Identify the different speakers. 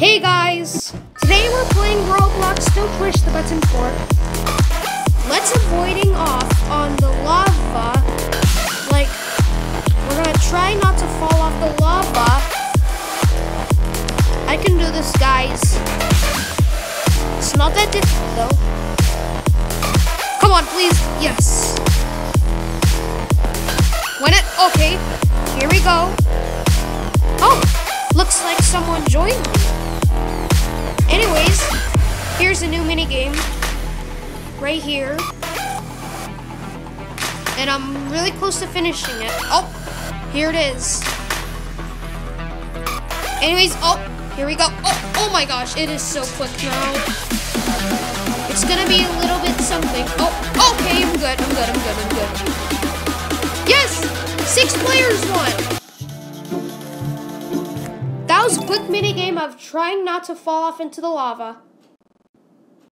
Speaker 1: Hey guys! Today we're playing Roblox, don't push the button for. Let's avoiding off on the lava. Like, we're gonna try not to fall off the lava. I can do this, guys. It's not that difficult, though. Come on, please. Yes. Win it. Okay. Here we go. Oh, looks like someone joined me. Here's a new mini game right here. And I'm really close to finishing it. Oh, here it is. Anyways, oh, here we go. Oh, oh my gosh, it is so quick now. It's gonna be a little bit something. Oh, okay, I'm good, I'm good, I'm good, I'm good. Yes! Six players won! That was a quick mini game of trying not to fall off into the lava.